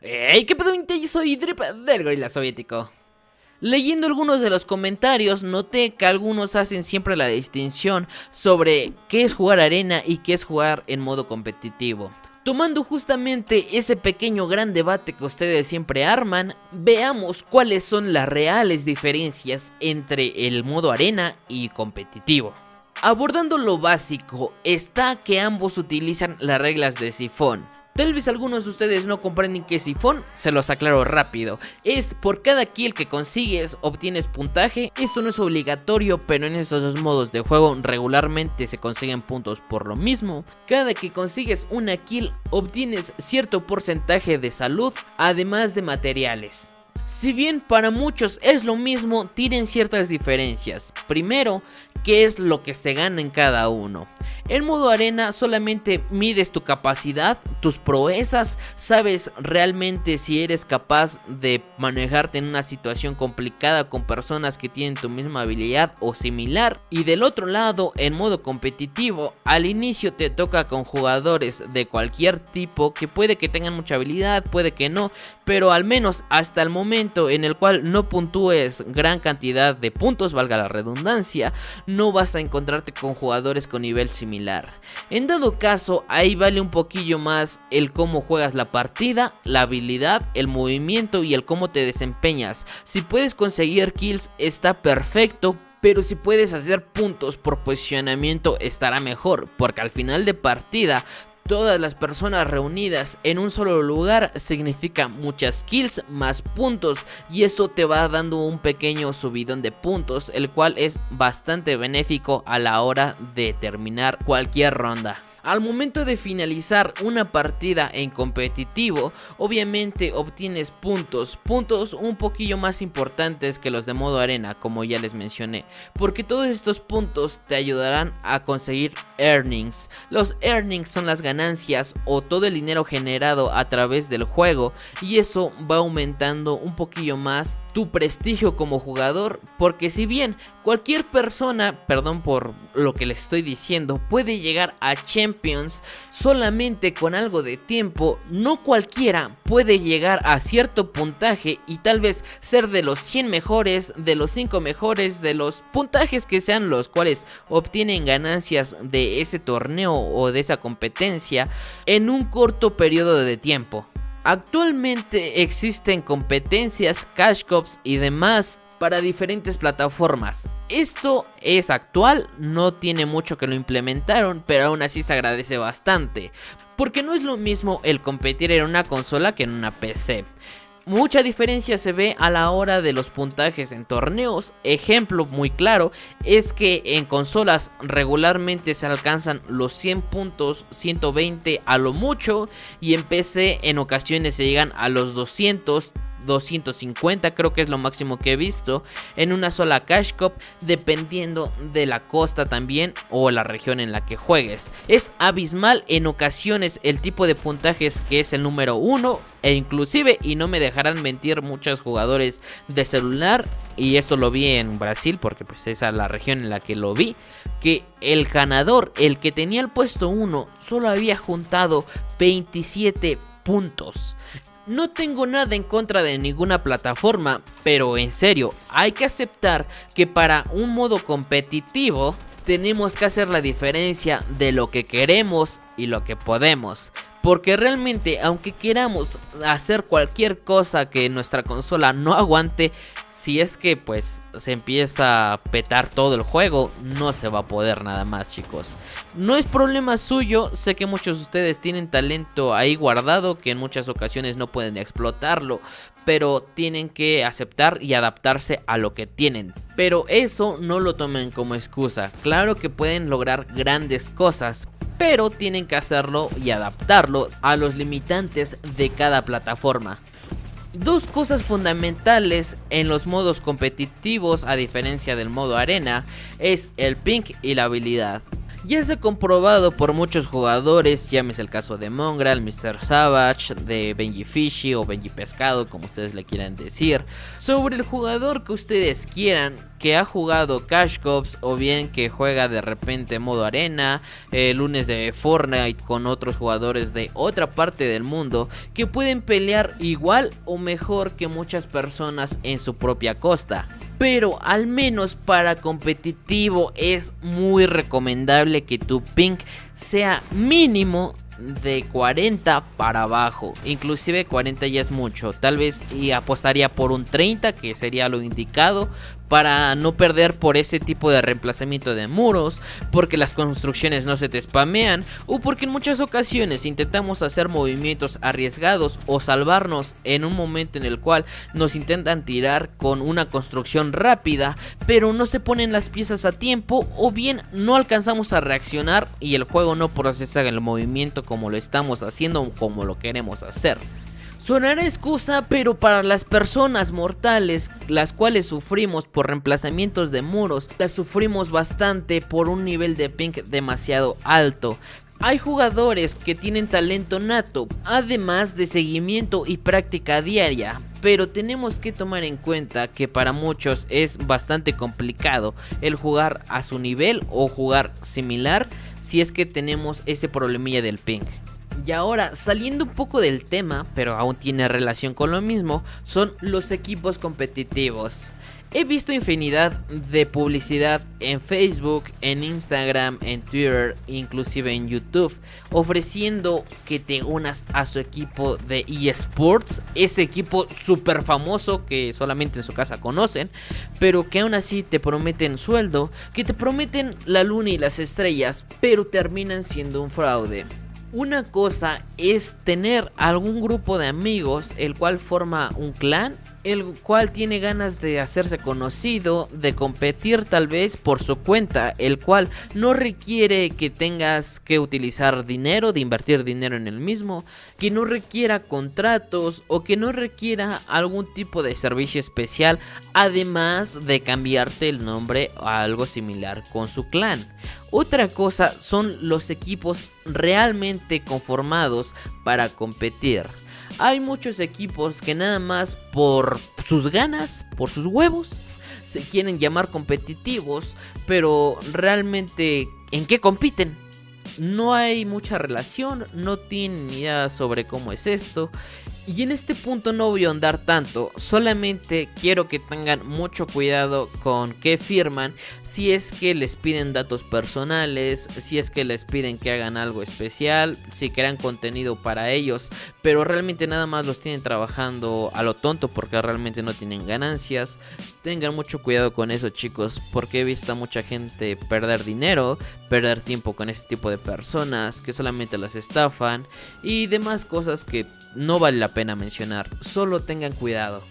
Hey, ¿qué pedo? Soy Drip del Gorila Soviético. Leyendo algunos de los comentarios, noté que algunos hacen siempre la distinción sobre qué es jugar arena y qué es jugar en modo competitivo. Tomando justamente ese pequeño gran debate que ustedes siempre arman, veamos cuáles son las reales diferencias entre el modo arena y competitivo. Abordando lo básico, está que ambos utilizan las reglas de sifón. Tal vez algunos de ustedes no comprenden qué es sifón, se los aclaro rápido. Es por cada kill que consigues obtienes puntaje, esto no es obligatorio, pero en estos dos modos de juego regularmente se consiguen puntos por lo mismo. Cada que consigues una kill obtienes cierto porcentaje de salud, además de materiales. Si bien para muchos es lo mismo, tienen ciertas diferencias. Primero, qué es lo que se gana en cada uno. En modo arena solamente mides tu capacidad, tus proezas, sabes realmente si eres capaz de manejarte en una situación complicada con personas que tienen tu misma habilidad o similar. Y del otro lado, en modo competitivo, al inicio te toca con jugadores de cualquier tipo que puede que tengan mucha habilidad, puede que no, pero al menos hasta el momento en el cual no puntúes gran cantidad de puntos, valga la redundancia, no vas a encontrarte con jugadores con nivel similar. En dado caso, ahí vale un poquillo más el cómo juegas la partida, la habilidad, el movimiento y el cómo te desempeñas. Si puedes conseguir kills está perfecto, pero si puedes hacer puntos por posicionamiento estará mejor, porque al final de partida todas las personas reunidas en un solo lugar significa muchas kills más puntos y esto te va dando un pequeño subidón de puntos el cual es bastante benéfico a la hora de terminar cualquier ronda. Al momento de finalizar una partida en competitivo, obviamente obtienes puntos, puntos un poquillo más importantes que los de modo arena, como ya les mencioné, porque todos estos puntos te ayudarán a conseguir earnings. Los earnings son las ganancias o todo el dinero generado a través del juego y eso va aumentando un poquillo más tu prestigio como jugador, porque si bien cualquier persona, perdón por lo que les estoy diciendo, puede llegar a Champions solamente con algo de tiempo, no cualquiera puede llegar a cierto puntaje y tal vez ser de los 100 mejores, de los 5 mejores, de los puntajes que sean los cuales obtienen ganancias de ese torneo o de esa competencia en un corto periodo de tiempo. Actualmente existen competencias, cash cups y demás para diferentes plataformas. Esto es actual, no tiene mucho que lo implementaron, pero aún así se agradece bastante. Porque no es lo mismo el competir en una consola que en una PC. Mucha diferencia se ve a la hora de los puntajes en torneos. Ejemplo muy claro es que en consolas regularmente se alcanzan los 100 puntos, 120 a lo mucho. Y en PC en ocasiones se llegan a los 200, 250 creo que es lo máximo que he visto en una sola cash cup dependiendo de la costa también o la región en la que juegues. Es abismal en ocasiones el tipo de puntajes que es el número uno e inclusive y no me dejarán mentir muchos jugadores de celular y esto lo vi en Brasil porque pues esa es la región en la que lo vi que el ganador el que tenía el puesto 1 solo había juntado 27 puntos no tengo nada en contra de ninguna plataforma, pero en serio, hay que aceptar que para un modo competitivo tenemos que hacer la diferencia de lo que queremos y lo que podemos. Porque realmente, aunque queramos hacer cualquier cosa que nuestra consola no aguante, si es que pues se empieza a petar todo el juego, no se va a poder nada más, chicos. No es problema suyo, sé que muchos de ustedes tienen talento ahí guardado, que en muchas ocasiones no pueden explotarlo, pero tienen que aceptar y adaptarse a lo que tienen. Pero eso no lo tomen como excusa. Claro que pueden lograr grandes cosas, pero tienen que hacerlo y adaptarlo a los limitantes de cada plataforma. Dos cosas fundamentales en los modos competitivos a diferencia del modo arena es el ping y la habilidad. Ya se ha comprobado por muchos jugadores, llámese el caso de Mongrel, Mr. Savage, de Benji Fishy o Benji Pescado, como ustedes le quieran decir, sobre el jugador que ustedes quieran, que ha jugado Cash Cops o bien que juega de repente modo arena, eh, lunes de Fortnite con otros jugadores de otra parte del mundo que pueden pelear igual o mejor que muchas personas en su propia costa. Pero al menos para competitivo es muy recomendable que tu ping sea mínimo de 40 para abajo. Inclusive 40 ya es mucho. Tal vez y apostaría por un 30 que sería lo indicado para no perder por ese tipo de reemplazamiento de muros, porque las construcciones no se te spamean o porque en muchas ocasiones intentamos hacer movimientos arriesgados o salvarnos en un momento en el cual nos intentan tirar con una construcción rápida, pero no se ponen las piezas a tiempo o bien no alcanzamos a reaccionar y el juego no procesa el movimiento como lo estamos haciendo o como lo queremos hacer. Sonará excusa, pero para las personas mortales, las cuales sufrimos por reemplazamientos de muros, las sufrimos bastante por un nivel de ping demasiado alto. Hay jugadores que tienen talento nato, además de seguimiento y práctica diaria, pero tenemos que tomar en cuenta que para muchos es bastante complicado el jugar a su nivel o jugar similar si es que tenemos ese problemilla del ping. Y ahora, saliendo un poco del tema, pero aún tiene relación con lo mismo, son los equipos competitivos. He visto infinidad de publicidad en Facebook, en Instagram, en Twitter, inclusive en YouTube, ofreciendo que te unas a su equipo de eSports, ese equipo súper famoso que solamente en su casa conocen, pero que aún así te prometen sueldo, que te prometen la luna y las estrellas, pero terminan siendo un fraude. Una cosa es tener algún grupo de amigos el cual forma un clan, el cual tiene ganas de hacerse conocido, de competir tal vez por su cuenta, el cual no requiere que tengas que utilizar dinero, de invertir dinero en el mismo, que no requiera contratos o que no requiera algún tipo de servicio especial, además de cambiarte el nombre a algo similar con su clan. Otra cosa son los equipos realmente conformados para competir. Hay muchos equipos que nada más por sus ganas, por sus huevos, se quieren llamar competitivos, pero realmente ¿en qué compiten? No hay mucha relación, no tienen idea sobre cómo es esto y en este punto no voy a andar tanto, solamente quiero que tengan mucho cuidado con qué firman, si es que les piden datos personales, si es que les piden que hagan algo especial, si crean contenido para ellos, pero realmente nada más los tienen trabajando a lo tonto porque realmente no tienen ganancias. Tengan mucho cuidado con eso chicos, porque he visto a mucha gente perder dinero, perder tiempo con este tipo de personas que solamente las estafan y demás cosas que no vale la pena mencionar, solo tengan cuidado.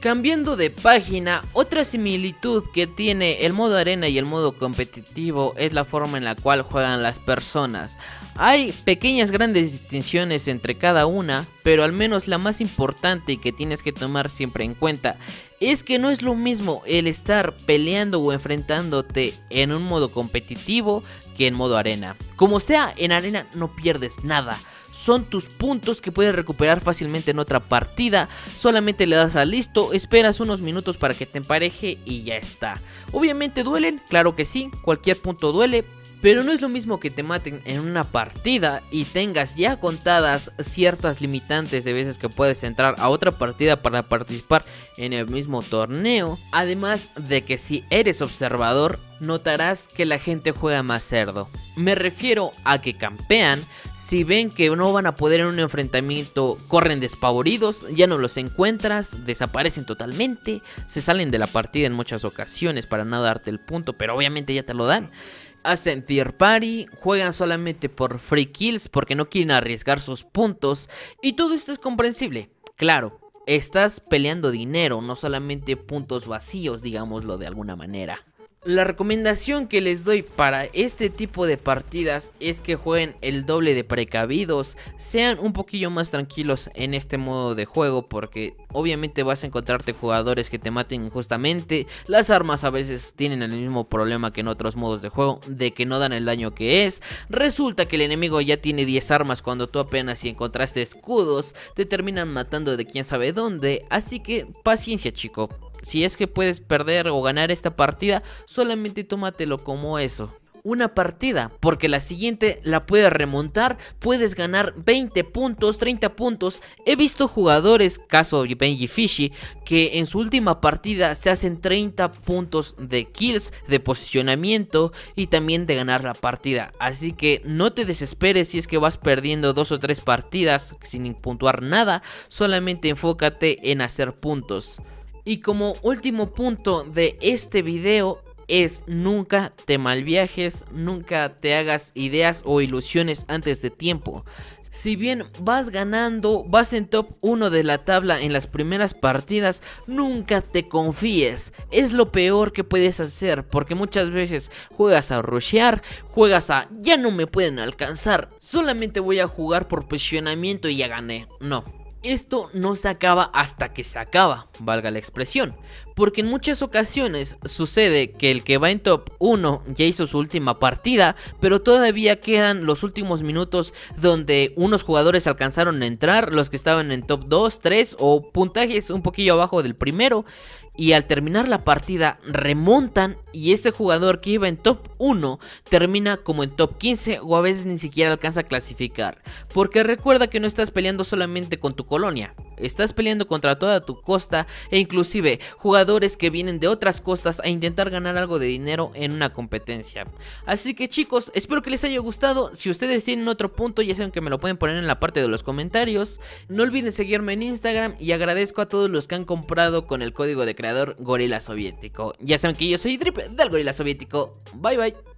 Cambiando de página, otra similitud que tiene el modo arena y el modo competitivo es la forma en la cual juegan las personas. Hay pequeñas grandes distinciones entre cada una, pero al menos la más importante y que tienes que tomar siempre en cuenta es que no es lo mismo el estar peleando o enfrentándote en un modo competitivo que en modo arena. Como sea, en arena no pierdes nada son tus puntos que puedes recuperar fácilmente en otra partida. Solamente le das a listo, esperas unos minutos para que te empareje y ya está. Obviamente duelen, claro que sí, cualquier punto duele, pero no es lo mismo que te maten en una partida y tengas ya contadas ciertas limitantes de veces que puedes entrar a otra partida para participar en el mismo torneo. Además de que si eres observador, notarás que la gente juega más cerdo. Me refiero a que campean, si ven que no van a poder en un enfrentamiento, corren despavoridos, ya no los encuentras, desaparecen totalmente, se salen de la partida en muchas ocasiones para no darte el punto, pero obviamente ya te lo dan hacen tier party, juegan solamente por free kills porque no quieren arriesgar sus puntos y todo esto es comprensible. Claro, estás peleando dinero, no solamente puntos vacíos, digámoslo de alguna manera. La recomendación que les doy para este tipo de partidas es que jueguen el doble de precavidos, sean un poquillo más tranquilos en este modo de juego porque obviamente vas a encontrarte jugadores que te maten injustamente, las armas a veces tienen el mismo problema que en otros modos de juego de que no dan el daño que es, resulta que el enemigo ya tiene 10 armas cuando tú apenas si encontraste escudos, te terminan matando de quién sabe dónde, así que paciencia chico, si es que puedes perder o ganar esta partida, solamente tómatelo como eso una partida, porque la siguiente la puedes remontar, puedes ganar 20 puntos, 30 puntos. He visto jugadores, caso Benji Fishy, que en su última partida se hacen 30 puntos de kills, de posicionamiento y también de ganar la partida. Así que no te desesperes si es que vas perdiendo dos o tres partidas sin puntuar nada, solamente enfócate en hacer puntos. Y como último punto de este video es nunca te malviajes, nunca te hagas ideas o ilusiones antes de tiempo. Si bien vas ganando, vas en top 1 de la tabla en las primeras partidas, nunca te confíes. Es lo peor que puedes hacer porque muchas veces juegas a rushear, juegas a ya no me pueden alcanzar, solamente voy a jugar por posicionamiento y ya gané. No, esto no se acaba hasta que se acaba, valga la expresión. Porque en muchas ocasiones sucede que el que va en top 1 ya hizo su última partida, pero todavía quedan los últimos minutos donde unos jugadores alcanzaron a entrar, los que estaban en top 2, 3 o puntajes un poquillo abajo del primero. Y al terminar la partida remontan y ese jugador que iba en top 1 termina como en top 15 o a veces ni siquiera alcanza a clasificar. Porque recuerda que no estás peleando solamente con tu colonia, estás peleando contra toda tu costa e inclusive jugadores que vienen de otras costas a intentar ganar algo de dinero en una competencia. Así que chicos, espero que les haya gustado. Si ustedes tienen otro punto, ya saben que me lo pueden poner en la parte de los comentarios. No olviden seguirme en Instagram y agradezco a todos los que han comprado con el código de creador Gorila Soviético. Ya saben que yo soy Drip del Gorila Soviético. Bye bye.